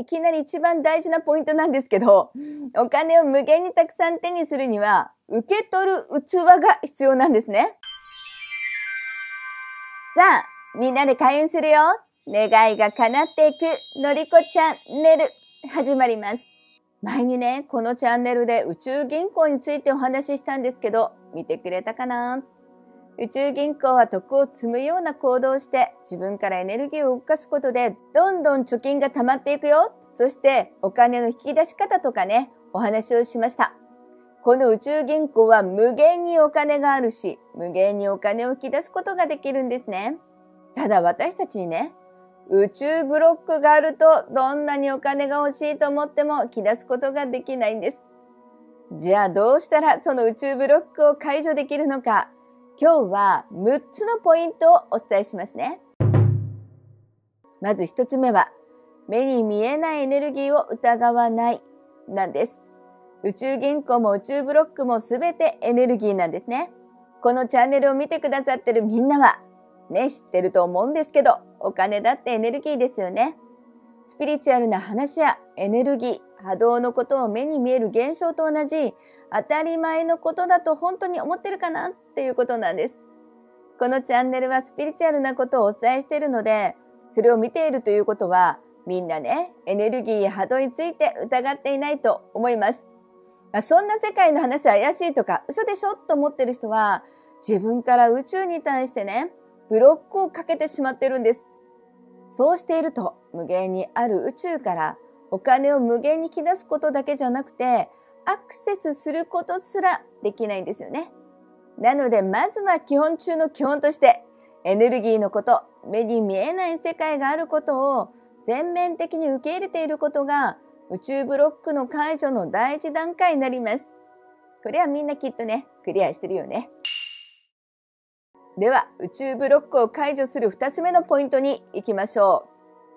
いきなり一番大事なポイントなんですけど、お金を無限にたくさん手にするには、受け取る器が必要なんですね。さあ、みんなで開運するよ。願いが叶っていく、のりこチャンネル、始まります。前にね、このチャンネルで宇宙銀行についてお話ししたんですけど、見てくれたかな？宇宙銀行は徳を積むような行動をして自分からエネルギーを動かすことでどんどん貯金が溜まっていくよ。そしてお金の引き出し方とかね、お話をしました。この宇宙銀行は無限にお金があるし、無限にお金を引き出すことができるんですね。ただ私たちにね、宇宙ブロックがあるとどんなにお金が欲しいと思っても引き出すことができないんです。じゃあどうしたらその宇宙ブロックを解除できるのか今日は6つのポイントをお伝えしますね。まず1つ目は、目に見えないエネルギーを疑わないなんです。宇宙銀行も宇宙ブロックもすべてエネルギーなんですね。このチャンネルを見てくださってるみんなは、ね、知ってると思うんですけど、お金だってエネルギーですよね。スピリチュアルな話やエネルギー、波動のことを目に見える現象と同じ当たり前のことだと本当に思ってるかなっていうことなんです。このチャンネルはスピリチュアルなことをお伝えしているので、それを見ているということは、みんなね、エネルギーや波動について疑っていないと思います。まあ、そんな世界の話は怪しいとか嘘でしょと思ってる人は、自分から宇宙に対してね、ブロックをかけてしまってるんです。そうしていると、無限にある宇宙からお金を無限に引き出すことだけじゃなくて、アクセスすることすらできないんですよね。なので、まずは基本中の基本として、エネルギーのこと、目に見えない世界があることを全面的に受け入れていることが、宇宙ブロックの解除の第一段階になります。これはみんなきっとね、クリアしてるよね。では、宇宙ブロックを解除する二つ目のポイントに行きましょ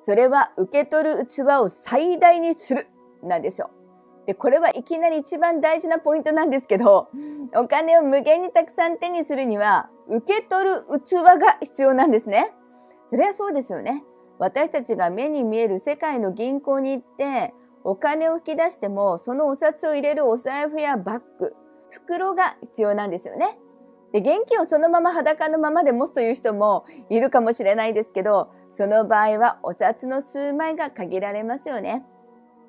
う。それは、受け取る器を最大にする、なんですよ。で、これはいきなり一番大事なポイントなんですけど、お金を無限にたくさん手にするには、受け取る器が必要なんですね。それはそうですよね。私たちが目に見える世界の銀行に行って、お金を引き出しても、そのお札を入れるお財布やバッグ、袋が必要なんですよね。で、現金をそのまま裸のままで持つという人もいるかもしれないですけど、その場合はお札の数枚が限られますよね。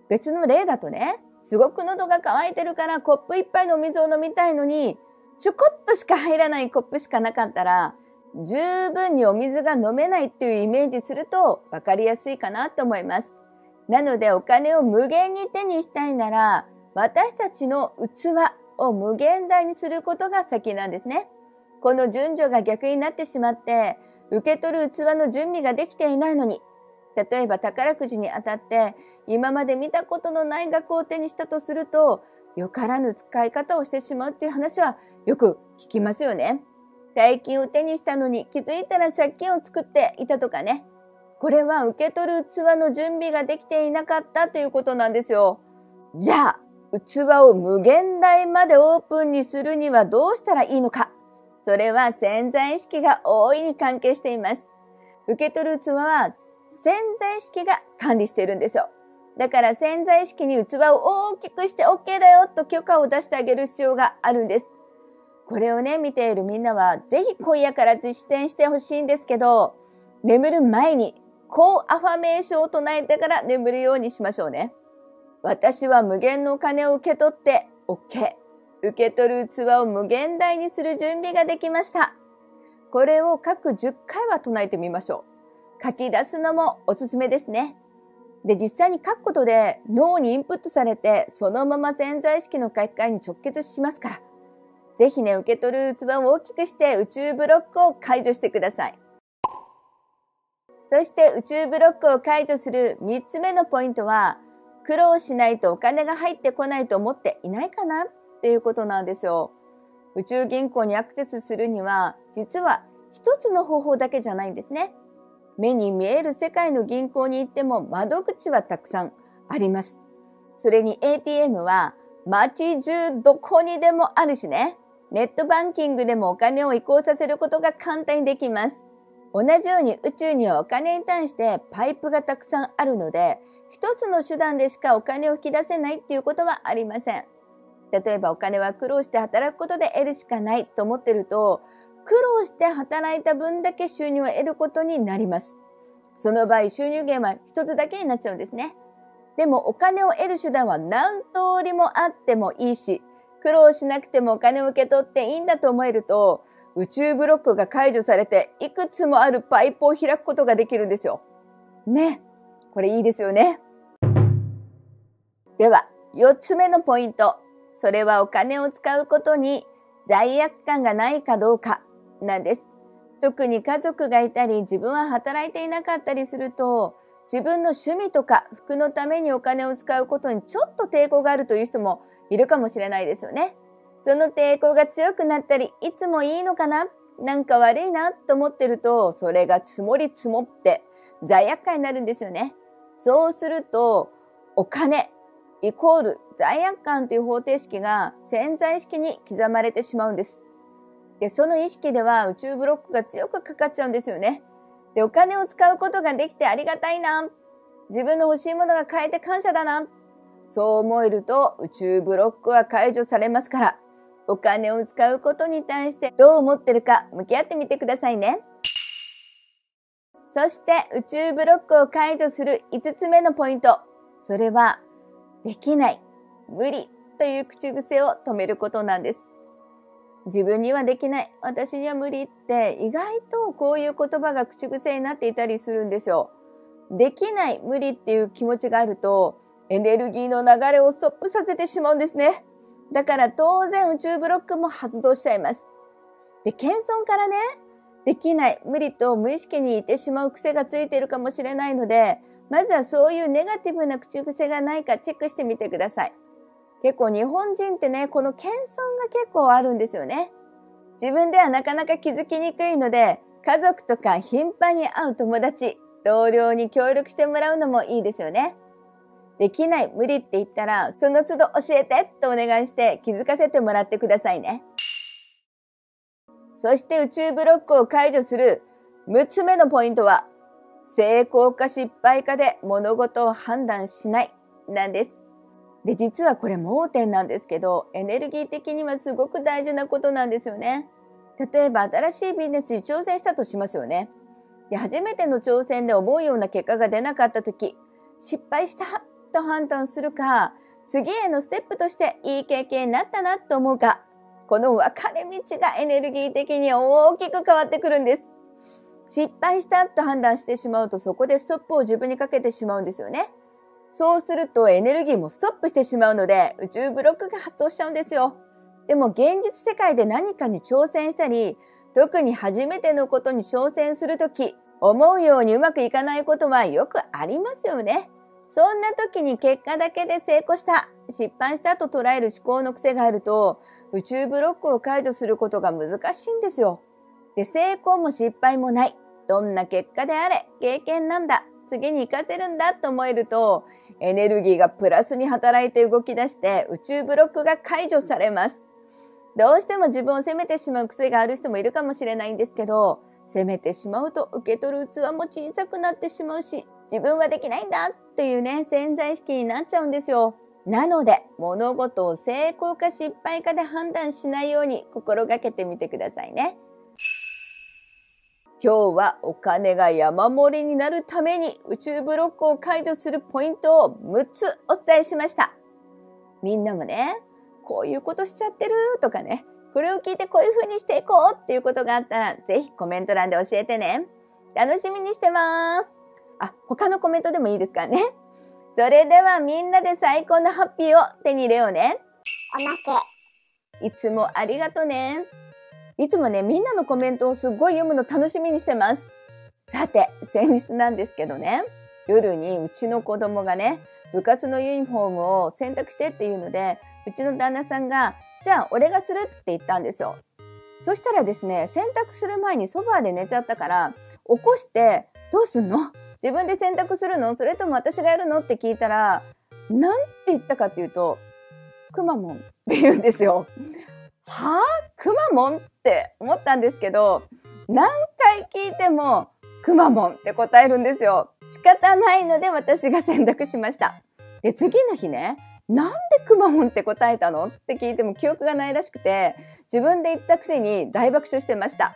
別の例だとね、すごく喉が渇いてるからコップ一杯のお水を飲みたいのに、ちょこっとしか入らないコップしかなかったら、十分にお水が飲めないっていうイメージすると分かりやすいかなと思います。なのでお金を無限に手にしたいなら、私たちの器を無限大にすることが先なんですね。この順序が逆になってしまって、受け取る器の準備ができていないのに、例えば宝くじに当たって今まで見たことのない額を手にしたとするとよからぬ使い方をしてしまうっていう話はよく聞きますよね。大金を手にしたのに気づいたら借金を作っていたとかね。これは受け取る器の準備ができていなかったということなんですよ。じゃあ、器を無限大までオープンにするにはどうしたらいいのか。それは潜在意識が大いに関係しています。受け取る器は潜在意識が管理しているんですよ。だから潜在意識に器を大きくして OK だよと許可を出してあげる必要があるんです。これをね、見ているみんなは、ぜひ今夜から実践してほしいんですけど、眠る前に、こうアファメーションを唱えてから眠るようにしましょうね。私は無限のお金を受け取って OK。受け取る器を無限大にする準備ができました。これを各10回は唱えてみましょう。書き出すのもおすすめですね。で、実際に書くことで脳にインプットされて、そのまま潜在意識の書き換えに直結しますから、ぜひね、受け取る器を大きくして宇宙ブロックを解除してください。そして宇宙ブロックを解除する3つ目のポイントは、苦労しないとお金が入ってこないと思っていないかな？っていうことなんですよ。宇宙銀行にアクセスするには、実は一つの方法だけじゃないんですね。目に見える世界の銀行に行っても窓口はたくさんあります。それに ATM は街中どこにでもあるしね。ネットバンキングでもお金を移行させることが簡単にできます。同じように宇宙にはお金に対してパイプがたくさんあるので、一つの手段でしかお金を引き出せないっていうことはありません。例えばお金は苦労して働くことで得るしかないと思ってると、苦労して働いた分だけ収入を得ることになります。その場合、収入源は一つだけになっちゃうんですね。でもお金を得る手段は何通りもあってもいいし、苦労しなくてもお金を受け取っていいんだと思えると、宇宙ブロックが解除されて、いくつもあるパイプを開くことができるんですよ。ね。これいいですよね。では、4つ目のポイント。それはお金を使うことに罪悪感がないかどうかなんです。特に家族がいたり、自分は働いていなかったりすると、自分の趣味とか服のためにお金を使うことにちょっと抵抗があるという人もいるかもしれないですよね。その抵抗が強くなったり、いつもいいのかな？なんか悪いなと思ってると、それが積もり積もって罪悪感になるんですよね。そうすると、お金イコール罪悪感という方程式が潜在意識に刻まれてしまうんです。で、その意識では宇宙ブロックが強くかかっちゃうんですよね。で、お金を使うことができてありがたいな。自分の欲しいものが買えて感謝だな。そう思えると宇宙ブロックは解除されますから、お金を使うことに対してどう思ってるか向き合ってみてくださいね。そして宇宙ブロックを解除する5つ目のポイント。それは、できない、無理という口癖を止めることなんです。自分にはできない、私には無理って意外とこういう言葉が口癖になっていたりするんですよ。できない、無理っていう気持ちがあると、エネルギーの流れをストップさせてしまうんですね。だから当然宇宙ブロックも発動しちゃいます。で、謙遜からね、できない、無理と無意識にいてしまう癖がついているかもしれないので、まずはそういうネガティブな口癖がないかチェックしてみてください。結構日本人ってね、この謙遜が結構あるんですよね。自分ではなかなか気づきにくいので、家族とか頻繁に会う友達、同僚に協力してもらうのもいいですよね。できない、無理って言ったら、その都度教えてとお願いして気づかせてもらってくださいね。そして宇宙ブロックを解除する6つ目のポイントは、成功か失敗かで物事を判断しないなんです。で、実はこれ盲点なんですけど、エネルギー的にはすごく大事なことなんですよね。例えば新しいビジネスに挑戦したとしますよね。で、初めての挑戦で思うような結果が出なかった時、失敗したと判断するか、次へのステップとしていい経験になったなと思うか、この分かれ道がエネルギー的に大きく変わってくるんです。失敗したと判断してしまうとそこでストップを自分にかけてしまうんですよね。そうするとエネルギーもストップしてしまうので宇宙ブロックが発動しちゃうんですよ。でも現実世界で何かに挑戦したり、特に初めてのことに挑戦するとき、思うようにうまくいかないことはよくありますよね。そんな時に結果だけで成功した、失敗したと捉える思考の癖があると、宇宙ブロックを解除することが難しいんですよ。で、成功も失敗もない。どんな結果であれ、経験なんだ。次に活かせるんだと思えると、エネルギーがプラスに働いて動き出して宇宙ブロックが解除されます。どうしても自分を責めてしまう癖がある人もいるかもしれないんですけど、責めてしまうと受け取る器も小さくなってしまうし、自分はできないんだっていうね、潜在意識になっちゃうんですよ。なので、物事を成功か失敗かで判断しないように心がけてみてくださいね。今日はお金が山盛りになるために宇宙ブロックを解除するポイントを6つお伝えしました。みんなもね、こういうことしちゃってるとかね、これを聞いてこういう風にしていこうっていうことがあったら、ぜひコメント欄で教えてね。楽しみにしてます。あ、他のコメントでもいいですからね。それではみんなで最高のハッピーを手に入れようね。おまけ。いつもありがとね。いつもね、みんなのコメントをすっごい読むの楽しみにしてます。さて、先日なんですけどね、夜にうちの子供がね、部活のユニフォームを洗濯してっていうので、うちの旦那さんが、じゃあ俺がするって言ったんですよ。そしたらですね、洗濯する前にソファーで寝ちゃったから、起こして、どうすんの？自分で洗濯するの？それとも私がやるの？って聞いたら、なんて言ったかっていうと、くまモンって言うんですよ。はあ？くまモンって思ったんですけど、何回聞いても、くまモンって答えるんですよ。仕方ないので私が選択しました。で、次の日ね、なんでくまモンって答えたの？って聞いても記憶がないらしくて、自分で言ったくせに大爆笑してました。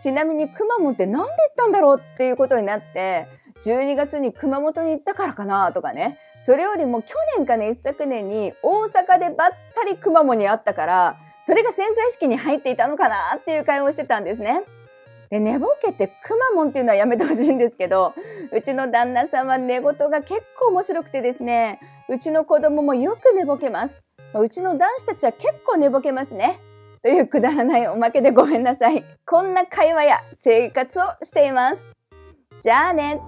ちなみにくまモンってなんで言ったんだろう？っていうことになって、12月に熊本に行ったからかなとかね。それよりも去年かね、一昨年に大阪でばったりくまモンに会ったから、それが潜在意識に入っていたのかなっていう会話をしてたんですね。で、寝ぼけてくまモンっていうのはやめてほしいんですけど、うちの旦那さんは寝言が結構面白くてですね、うちの子供もよく寝ぼけます。うちの男子たちは結構寝ぼけますね。というくだらないおまけでごめんなさい。こんな会話や生活をしています。じゃあね。